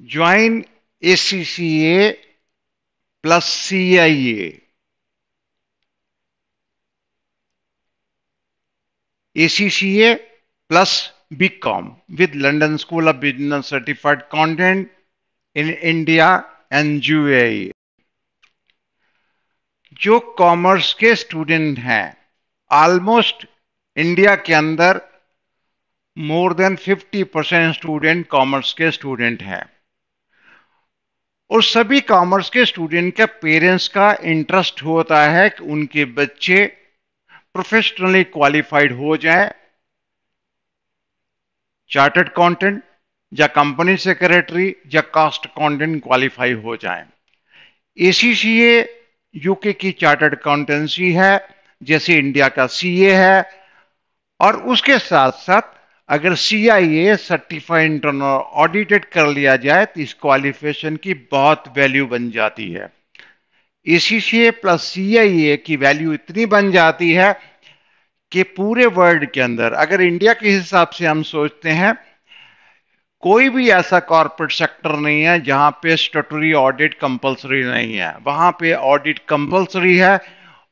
Join A C C A plus C I A A C C A plus B com with London School of Business certified content in India and you जो commerce के student हैं almost India के अंदर more than 50 percent student commerce के student हैं। और सभी commerce के स्टूडेंट के पेरेंट्स का इंटरेस्ट होता है कि उनके बच्चे प्रोफेशनली क्वालिफाइड हो जाए चार्टर्ड अकाउंटेंट या कंपनी सेक्रेटरी या कास्ट अकाउंटेंट क्वालिफाई हो जाए। एसीसीए यूके की चार्टर्ड अकाउंटेंसी है, जैसे इंडिया का सीए है, और उसके साथ साथ अगर C I A certified internal audited कर लिया जाए तो इस क्वालिफिकेशन की बहुत वैल्यू बन जाती है। एसीसीए प्लस सी आई ए की वैल्यू इतनी बन जाती है कि पूरे वर्ल्ड के अंदर, अगर इंडिया के हिसाब से हम सोचते हैं, कोई भी ऐसा कॉरपोरेट सेक्टर नहीं है जहाँ पे स्टेटरी ऑडिट कंपलसरी नहीं है। वहाँ पे ऑडिट कंपलसरी है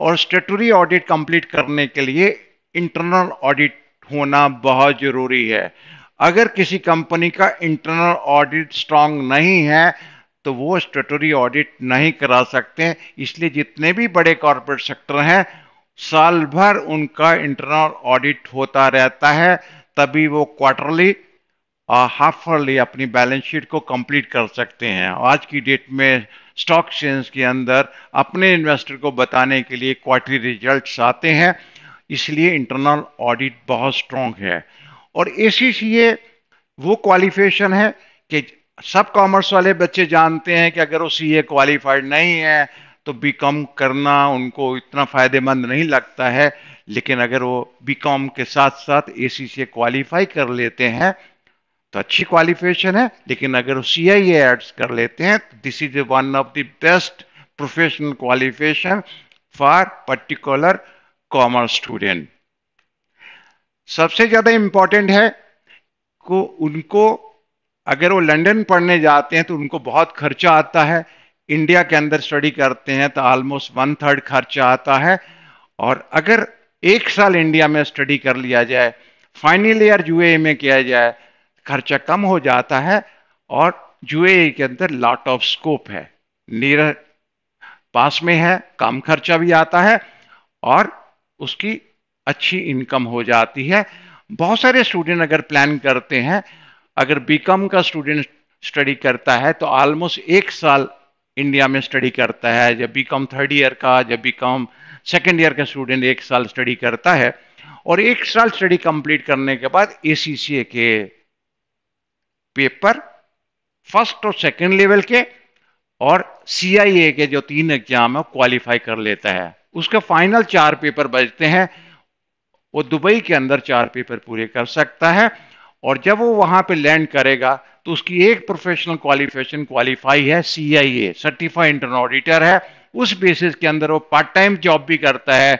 और स्टेटरी ऑडिट कंप्लीट करने के लिए इंटरनल ऑडिट होना बहुत ज़रूरी है। अगर किसी कंपनी का इंटरनल ऑडिट स्ट्रांग नहीं है तो वो स्टेटरी ऑडिट नहीं करा सकते इसलिए जितने भी बड़े कॉरपोरेट सेक्टर हैं, साल भर उनका इंटरनल ऑडिट होता रहता है, तभी वो क्वार्टरली हाफरली अपनी बैलेंस शीट को कंप्लीट कर सकते हैं। आज की डेट में स्टॉक चेंज के अंदर अपने इन्वेस्टर को बताने के लिए क्वार्टरली रिजल्ट्स आते हैं। इसलिए इंटरनल ऑडिट बहुत स्ट्रांग है। और एसीसीए वो क्वालिफिकेशन है कि सब कॉमर्स वाले बच्चे जानते हैं कि अगर वो सी ए क्वालिफाइड नहीं है तो बी कॉम करना उनको इतना फ़ायदेमंद नहीं लगता है। लेकिन अगर वो बी कॉम के साथ साथ ए सी सी क्वालिफाई कर लेते हैं तो अच्छी क्वालिफिकेशन है। लेकिन अगर वो सी आई एड्स कर लेते हैं तो this is one of the best professional qualification for particular commerce student सबसे ज़्यादा इंपॉर्टेंट है को उनको, अगर वो लंदन पढ़ने जाते हैं तो उनको बहुत खर्चा आता है। इंडिया के अंदर स्टडी करते हैं तो ऑलमोस्ट वन थर्ड खर्चा आता है। और अगर एक साल इंडिया में स्टडी कर लिया जाए फाइनल ईयर यूए में किया जाए, खर्चा कम हो जाता है और यूए के अंदर लॉट ऑफ़ स्कोप है। नियर पास में है, कम खर्चा भी आता है और उसकी अच्छी इनकम हो जाती है। बहुत सारे स्टूडेंट अगर प्लान करते हैं, अगर बीकॉम का स्टूडेंट स्टडी करता है तो ऑलमोस्ट एक साल इंडिया में स्टडी करता है। जब बीकॉम थर्ड ईयर का, जब बीकॉम सेकेंड ईयर का स्टूडेंट एक साल स्टडी करता है और एक साल स्टडी कंप्लीट करने के बाद ए के पेपर फ़र्स्ट और सेकेंड लेवल के और CIA के जो तीन एग्ज़ाम है क्वालिफाई कर लेता है। उसका फाइनल चार पेपर बचते हैं। वो दुबई के अंदर चार पेपर पूरे कर सकता है और जब वो वहाँ पे लैंड करेगा तो उसकी एक प्रोफेशनल क्वालिफिकेशन क्वालिफाई है C I A certified internal auditor है। उस बेसिस के अंदर वो पार्ट टाइम जॉब भी करता है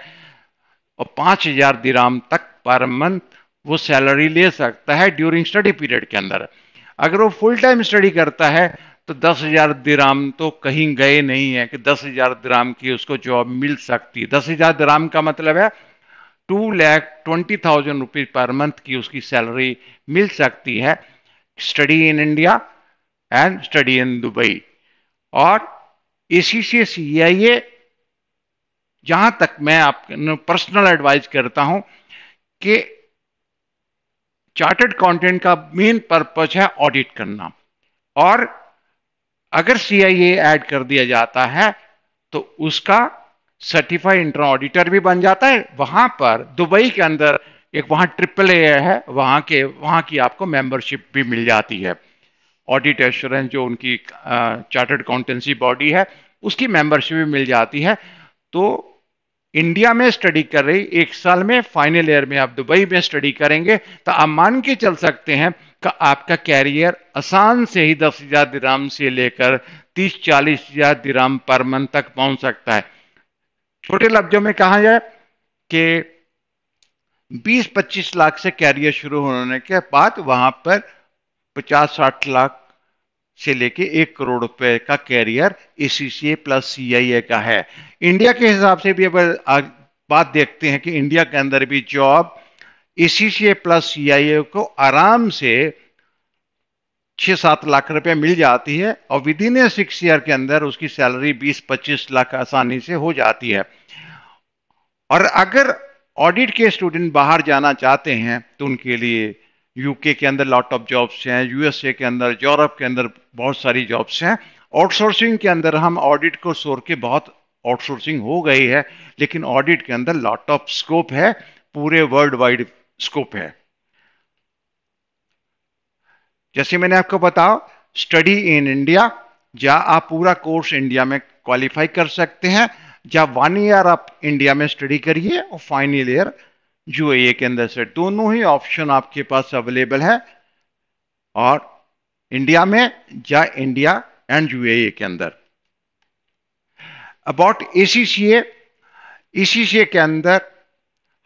और पाँच हज़ार दिराम तक पर मंथ वो सैलरी ले सकता है ड्यूरिंग स्टडी पीरियड के अंदर। अगर वो फुल टाइम स्टडी करता है तो दस हज़ार दिराम तो कहीं गए नहीं है कि दस हज़ार दिराम की उसको जॉब मिल सकती है। दस हज़ार दिराम का मतलब है two lakh twenty thousand rupees per month की उसकी सैलरी मिल सकती है। Study in India and study in Dubai और इसी से सी आई ए जहाँ तक मैं आप पर्सनल एडवाइस करता हूँ कि चार्टर्ड कंटेंट का मेन पर्पज है ऑडिट करना। और अगर सी आई ऐड कर दिया जाता है तो उसका सर्टिफाइड इंटर ऑडिटर भी बन जाता है। वहाँ पर, दुबई के अंदर एक वहाँ ट्रिपल ए है, वहाँ के, वहाँ की आपको मेंबरशिप भी मिल जाती है। ऑडिट एश्योरेंस जो उनकी चार्टर्ड अकाउंटेंसी बॉडी है, उसकी मेंबरशिप भी मिल जाती है। तो इंडिया में स्टडी कर रही, एक साल में फाइनल ईयर में आप दुबई में स्टडी करेंगे तो आप मान के चल सकते हैं कि आपका कैरियर आसान से ही दस हज़ार दिराम से लेकर तीस चालीस हज़ार दिराम पर मंथ तक पहुँच सकता है। छोटे लफ्जों में कहा जाए कि 20-25 लाख से कैरियर शुरू होने के बाद वहाँ पर 50-60 लाख से लेके एक करोड़ रुपए का कैरियर एसीसीए प्लस सीआईए का है। इंडिया के हिसाब से भी अगर बात देखते हैं कि इंडिया के अंदर भी जॉब एसीसीए प्लस सीआईए को आराम से छह सात लाख रुपए मिल जाती है और within a six year के अंदर उसकी सैलरी बीस पच्चीस लाख आसानी से हो जाती है। और अगर ऑडिट के स्टूडेंट बाहर जाना चाहते हैं तो उनके लिए यूके के अंदर लॉट ऑफ़ जॉब्स हैं यूएसए के अंदर यूरोप के अंदर बहुत सारी जॉब्स हैं। आउटसोर्सिंग के अंदर हम ऑडिट को सोर के बहुत आउटसोर्सिंग हो गई है, लेकिन ऑडिट के अंदर लॉट ऑफ़ स्कोप है, पूरे वर्ल्ड वाइड स्कोप है। जैसे मैंने आपको बताओ स्टडी इन इंडिया या आप पूरा कोर्स इंडिया में क्वालिफाई कर सकते हैं, या वन ईयर आप इंडिया में स्टडी करिए, और फाइनल ईयर यूएई के अंदर से दोनों ही ऑप्शन आपके पास अवेलेबल है, और इंडिया में, या इंडिया एंड यूएई के अंदर। अबाउट एसीसीए एसीसीए के अंदर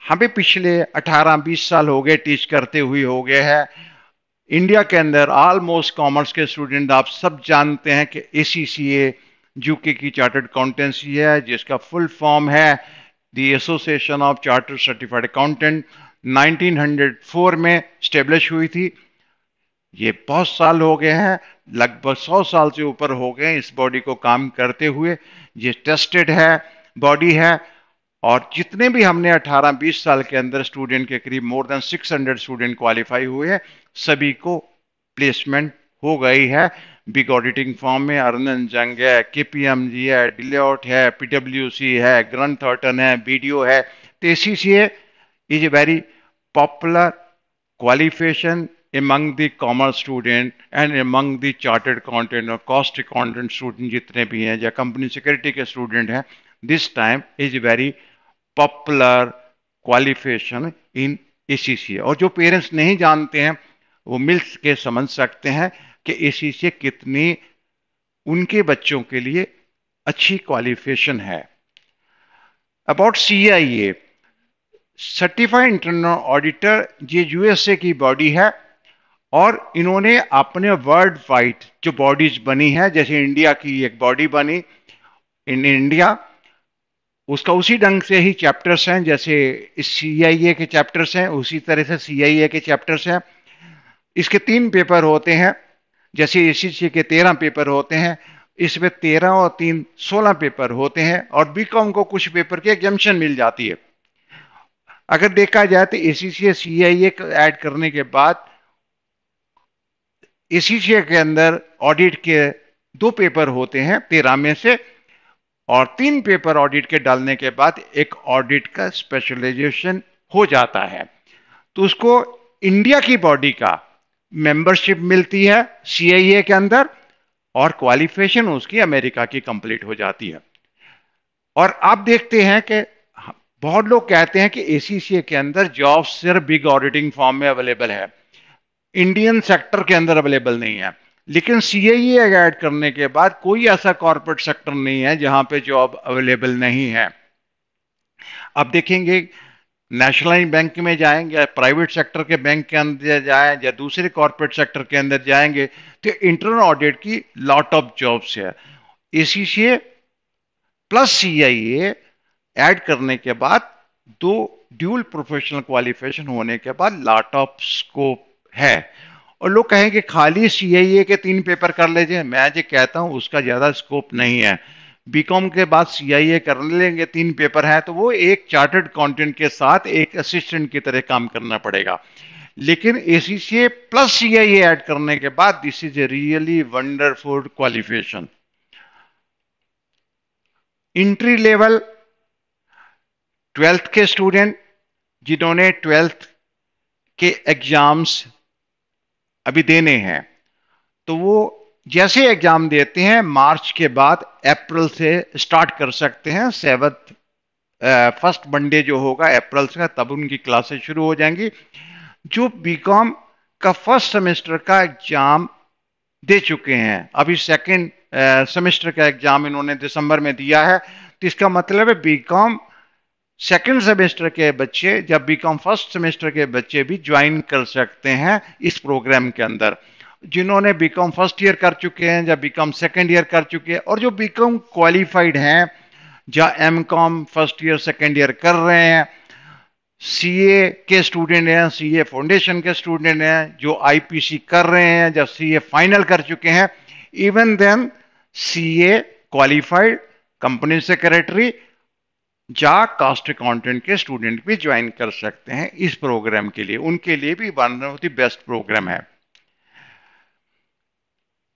हमें पिछले 18-20 साल हो गए टीच करते हुए हो गए हैं। इंडिया के अंदर ऑलमोस्ट कॉमर्स के स्टूडेंट आप सब जानते हैं कि A C C A UK की चार्टर्ड अकाउंटेंसी है, जिसका फुल फॉर्म है। The association of chartered certified accountant 1904 में स्टेब्लिश हुई थी। ये बहुत साल हो गए हैं, लगभग 100 साल से ऊपर हो गए इस बॉडी को काम करते हुए। ये टेस्टेड है बॉडी है और जितने भी हमने 18-20 साल के अंदर स्टूडेंट के करीब मोर देन 600 स्टूडेंट क्वालिफाई हुए हैं, सभी को प्लेसमेंट हो गई है। बिग ऑडिटिंग फॉर्म में अर्नन जंग है केपीएमजी है डिलियोट है पीडब्ल्यूसी है ग्रंथ थॉर्टन है बीडीओ है। तो इसी is a very popular qualification among the commerce student and among the chartered accountant और cost accountant student जितने भी हैं या कंपनी सिक्योरिटी के स्टूडेंट हैं this time is very popular qualification in ACC और जो पेरेंट्स नहीं जानते हैं, वो मिल के समझ सकते हैं कि एसीसी कितनी उनके बच्चों के लिए अच्छी क्वालिफिकेशन है। About C I A certified internal auditor ये यूएसए की बॉडी है और इन्होंने अपने वर्ल्ड वाइड जो बॉडीज बनी है, जैसे इंडिया की एक बॉडी बनी इन इंडिया उसका उसी ढंग से ही चैप्टर्स हैं, जैसे इस सी के चैप्टर्स हैं, उसी तरह से सीआईए के चैप्टर्स हैं। इसके तीन पेपर होते हैं, जैसे एसीसी के तेरह पेपर होते हैं, इसमें तेरह और तीन सोलह पेपर होते हैं, और बीकॉम को कुछ पेपर की एग्जामेशन मिल जाती है। अगर देखा जाए तो ए C C C I A add करने के बाद एसीसी के अंदर ऑडिट के दो पेपर होते हैं, तेरह में से और तीन पेपर ऑडिट के डालने के बाद एक ऑडिट का स्पेशलाइजेशन हो जाता है। तो उसको इंडिया की बॉडी का मेंबरशिप मिलती है सीआईए के अंदर और क्वालिफिकेशन उसकी अमेरिका की कंप्लीट हो जाती है। और आप देखते हैं कि बहुत लोग कहते हैं कि एसीसीए के अंदर जॉब सिर्फ़ बिग ऑडिटिंग फॉर्म में अवेलेबल है। इंडियन सेक्टर के अंदर अवेलेबल नहीं है। लेकिन सीआईए ऐड करने के बाद कोई ऐसा कॉरपोरेट सेक्टर नहीं है जहाँ पे जॉब अवेलेबल नहीं है। अब देखेंगे नेशनलाइज बैंक में जाएँगे प्राइवेट सेक्टर के बैंक के अंदर जाए या दूसरे कॉरपोरेट सेक्टर के अंदर जाएँगे तो इंटरनल ऑडिट की लॉट ऑफ़ जॉब्स है। इसी से प्लस सी आई एड करने के बाद दो ड्यूल प्रोफेशनल क्वालिफिकेशन होने के बाद लॉट ऑफ़ स्कोप है। और लोग कहेंगे खाली सी के तीन पेपर कर लीजिए। मैं जो कहता हूँ, उसका ज़्यादा स्कोप नहीं है। बीकॉम के बाद सीआईए कर लेंगे, तीन पेपर है तो वो एक चार्टर्ड अकाउंटेंट के साथ एक असिस्टेंट की तरह काम करना पड़ेगा। लेकिन एसीसीए प्लस सी ऐड करने के बाद this is a really wonderful qualification entry level twelfth के स्टूडेंट जिन्होंने ट्वेल्थ के एग्ज़ाम्स अभी देने हैं। तो वो जैसे एग्ज़ाम देते हैं, मार्च के बाद अप्रैल से स्टार्ट कर सकते हैं। सेवंथ फ़र्स्ट मंडे जो होगा अप्रैल से, तब उनकी क्लासेस शुरू हो जाएँगी। जो बीकॉम का फ़र्स्ट सेमेस्टर का एग्ज़ाम दे चुके हैं। अभी सेकंड सेमेस्टर का एग्ज़ाम इन्होंने दिसंबर में दिया है। तो इसका मतलब है बीकॉम सेकेंड सेमेस्टर के बच्चे, जब बीकॉम फ़र्स्ट सेमेस्टर के बच्चे भी ज्वाइन कर सकते हैं इस प्रोग्राम के अंदर। जिन्होंने बीकॉम फ़र्स्ट ईयर कर चुके हैं, या बीकॉम सेकेंड ईयर कर चुके हैं, और जो बीकॉम क्वालिफाइड हैं, या M Com first year second year कर रहे हैं सीए के स्टूडेंट हैं सीए फाउंडेशन के स्टूडेंट हैं, जो आईपीसी कर रहे हैं, या सीए फाइनल कर चुके हैं even then CA qualified company secretary जा कास्ट अकाउंटेंट के स्टूडेंट भी ज्वाइन कर सकते हैं इस प्रोग्राम के लिए उनके लिए भी one of the best program है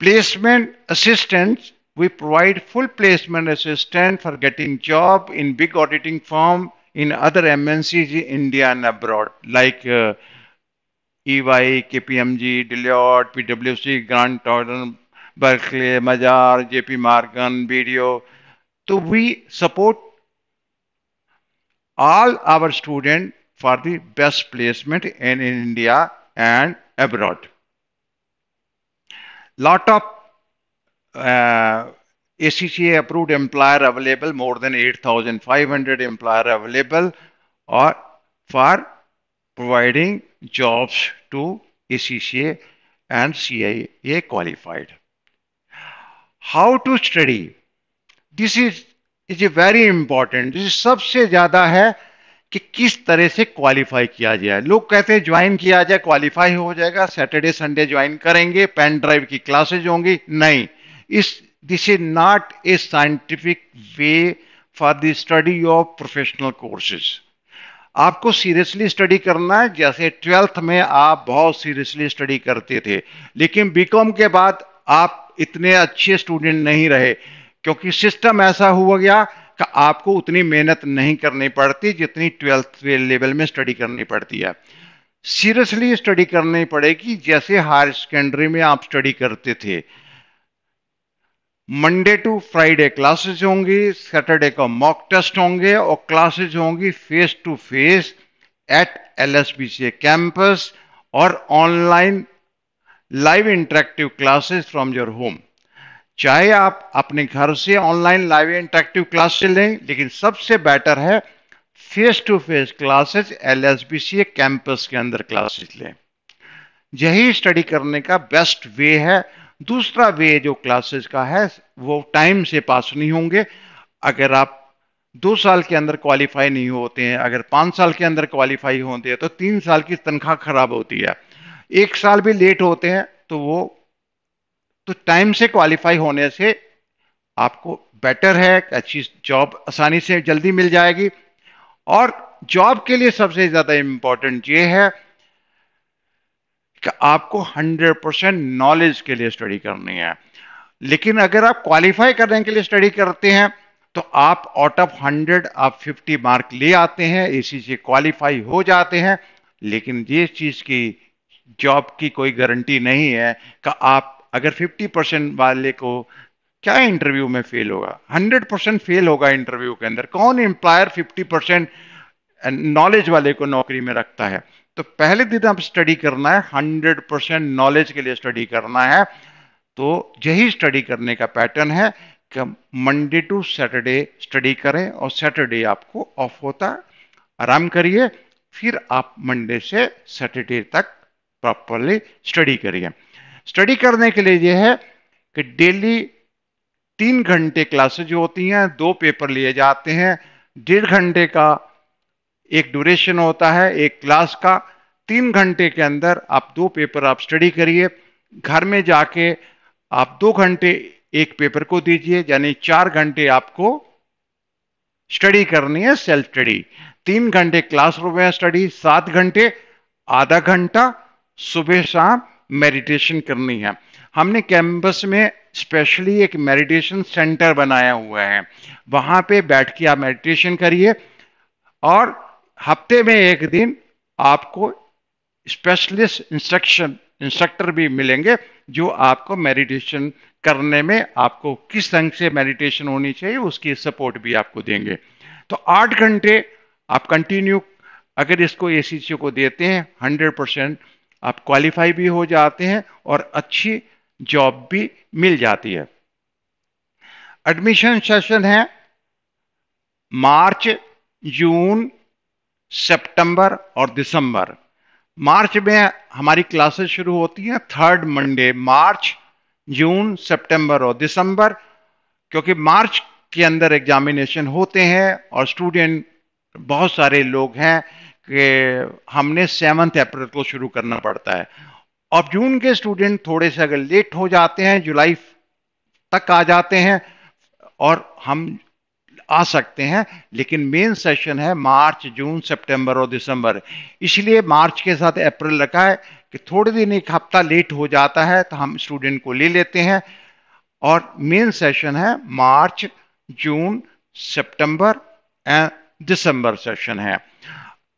placement assistant we provide full placement assistant for getting job in big auditing form in other MNCs India and abroad like EY, KPMG, Deloitte, PwC, Grant Thornton, Berkeley, Mazar, JP Morgan, BDO. So we support all our students for the best placement in India and abroad. Lot of uh, ACCA approved employer available, more than 8,500 employer available or for providing jobs to ACCA and CIA qualified. How to study? This is is a very important सबसे ज़्यादा है कि किस तरह से qualify किया जाए। लोग कहते हैं ज्वाइन किया जाए क्वालिफाई हो जाएगा। सैटरडे संडे ज्वाइन करेंगे। पेन ड्राइव की क्लासेज होंगी। नहीं। इस this is not a scientific way for the study of professional courses आपको सीरियसली स्टडी करना है। जैसे ट्वेल्थ में आप बहुत सीरियसली स्टडी करते थे। लेकिन बीकॉम के बाद आप इतने अच्छे स्टूडेंट नहीं रहे। क्योंकि सिस्टम ऐसा हुआ गया कि आपको उतनी मेहनत नहीं करनी पड़ती जितनी ट्वेल्थ लेवल में स्टडी करनी पड़ती है। सीरियसली स्टडी करनी पड़ेगी जैसे हायर सेकेंडरी में आप स्टडी करते थे। मंडे टू फ्राइडे क्लासेज होंगी, सैटरडे को मॉक टेस्ट होंगे और क्लासेज होंगी face to face at L S B C campus और online live interactive classes from your home. चाहे आप अपने घर से ऑनलाइन लाइव इंटरेक्टिव क्लास से लें, लेकिन सबसे बेटर है face to face classes L S B C campus के अंदर क्लासेस लें। यही स्टडी करने का बेस्ट वे है। दूसरा वे जो क्लासेस का है, वो टाइम से पास नहीं होंगे। अगर आप दो साल के अंदर क्वालिफाई नहीं होते हैं, अगर पाँच साल के अंदर क्वालिफाई होते हैं तो तीन साल की तनख्वाह खराब होती है। एक साल भी लेट होते हैं तो वो तो टाइम से क्वालिफाई होने से आपको बेटर है, अच्छी जॉब आसानी से जल्दी मिल जाएगी। और जॉब के लिए सबसे ज़्यादा इंपॉर्टेंट ये है कि आपको 100 परसेंट नॉलेज के लिए स्टडी करनी है। लेकिन अगर आप क्वालिफाई करने के लिए स्टडी करते हैं तो आप आउट ऑफ़ 100 आप 50 मार्क ले आते हैं, इसी से क्वालिफाई हो जाते हैं। लेकिन ये चीज़ की जॉब की कोई गारंटी नहीं है कि आप अगर 50 परसेंट वाले को क्या इंटरव्यू में फेल होगा? 100 परसेंट फेल होगा इंटरव्यू के अंदर। कौन एम्प्लॉयर 50 परसेंट नॉलेज वाले को नौकरी में रखता है? तो पहले दिन आप स्टडी करना है 100 परसेंट नॉलेज के लिए स्टडी करना है। तो यही स्टडी करने का पैटर्न है कि मंडे टू सैटरडे स्टडी करें और सैटरडे आपको ऑफ़ होता आराम करिए, फिर आप मंडे से सैटरडे तक प्रॉपरली स्टडी करिए। स्टडी करने के लिए यह है कि डेली तीन घंटे क्लासेज होती हैं, दो पेपर लिए जाते हैं। डेढ़ घंटे का एक ड्यूरेशन होता है, एक क्लास का। तीन घंटे के अंदर आप दो पेपर आप स्टडी करिए। घर में जाके आप दो घंटे एक पेपर को दीजिए, यानी चार घंटे आपको स्टडी करनी है सेल्फ स्टडी तीन घंटे क्लासरूम में स्टडी सात घंटे, आधा घंटा, सुबह शाम मेडिटेशन करनी है। हमने कैंपस में स्पेशली एक मेडिटेशन सेंटर बनाया हुआ है। वहाँ पे बैठ के आप मेडिटेशन करिए और हफ़्ते में एक दिन आपको स्पेशलिस्ट इंस्ट्रक्शन इंस्ट्रक्टर भी मिलेंगे जो आपको मेडिटेशन करने में आपको किस ढंग से मेडिटेशन होनी चाहिए उसकी सपोर्ट भी आपको देंगे। तो आठ घंटे आप कंटिन्यू अगर इसको ए को देते हैं हंड्रेड परसेंट आप क्वालिफाई भी हो जाते हैं और अच्छी जॉब भी मिल जाती है। एडमिशन सेशन है मार्च, जून, सितंबर और दिसंबर। मार्च में हमारी क्लासेस शुरू होती हैं थर्ड मंडे मार्च, जून, सितंबर और दिसंबर, क्योंकि मार्च के अंदर एग्जामिनेशन होते हैं और स्टूडेंट बहुत सारे लोग हैं। कि हमने सेवन्थ अप्रैल को शुरू करना पड़ता है। और जून के स्टूडेंट थोड़े से अगर लेट हो जाते हैं जुलाई तक आ जाते हैं और हम आ सकते हैं, लेकिन मेन सेशन है मार्च, जून, सितंबर और दिसंबर। इसलिए मार्च के साथ अप्रैल रखा है कि थोड़े दिन, एक हफ़्ता लेट हो जाता है तो हम स्टूडेंट को ले लेते हैं। और मेन सेशन है मार्च, जून, सितंबर, एंड दिसंबर सेशन है।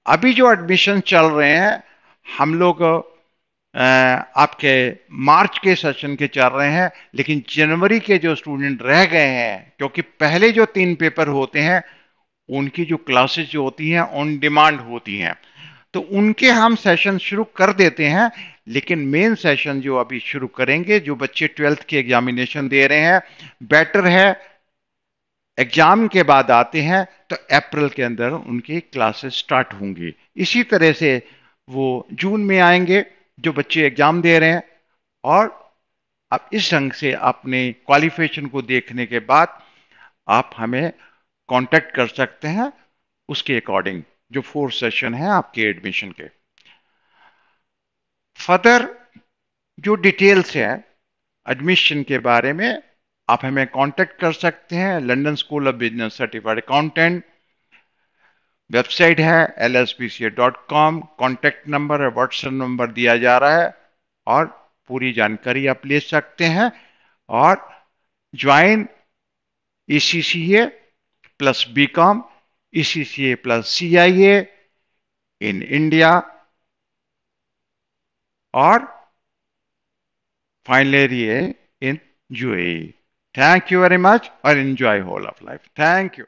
अभी जो एडमिशन चल रहे हैं, हम लोग आपके मार्च के सेशन के चल रहे हैं, लेकिन जनवरी के जो स्टूडेंट रह गए हैं, क्योंकि पहले जो तीन पेपर होते हैं, उनकी जो क्लासेस जो होती हैं ऑन डिमांड होती हैं। तो उनके हम सेशन शुरू कर देते हैं, लेकिन मेन सेशन जो अभी शुरू करेंगे, जो बच्चे ट्वेल्थ के एग्जामिनेशन दे रहे हैं बेटर है एग्ज़ाम के बाद आते हैं तो अप्रैल के अंदर उनकी क्लासेस स्टार्ट होंगी। इसी तरह से वो जून में आएँगे, जो बच्चे एग्ज़ाम दे रहे हैं। और अब इस ढंग से अपने क्वालिफिकेशन को देखने के बाद आप हमें कांटेक्ट कर सकते हैं उसके अकॉर्डिंग जो फोर्थ सेशन है आपके एडमिशन के। फर्दर जो डिटेल्स है एडमिशन के बारे में आप हमें कांटेक्ट कर सकते हैं London School of Business certified accountant website है L S P C dot com contact number है व्हाट्सएप नंबर दिया जा रहा है, और पूरी जानकारी आप ले सकते हैं, और join E C C A plus B Com E C C A plus C I A in India और finally in UAE Thank you very much or enjoy whole of life. Thank you.